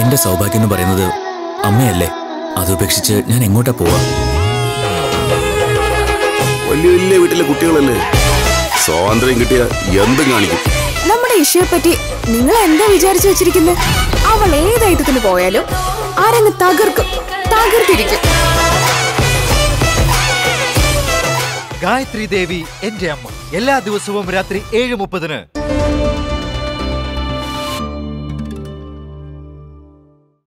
എന്റെ സൗഭാഗ്യം എന്ന് പറയുന്നത് അമ്മയല്ലേ? അത് ഉപേക്ഷിച്ച് ഞാൻ എങ്ങോട്ടാ പോവാ? വലിയ വലിയ വീട്ടിലെ കുട്ടികളല്ലേ? സ്വാതന്ത്ര്യം കിട്ടിയ എന്തും കാണിക്കും. നമ്മുടെ ഇഷയെ പറ്റി നിങ്ങൾ എന്താ വിചാരിച്ചു വെച്ചിരിക്കുന്നത് അവൾ ഏതായിട്ടത്തിന് പോയാലും ആരങ്ങ് തകർക്കും. തകർത്തിരിക്കും. ഗായത്രി ദേവി എന്റെ അമ്മ. എല്ലാ ദിവസവും രാത്രി ഏഴ് മുപ്പതിന്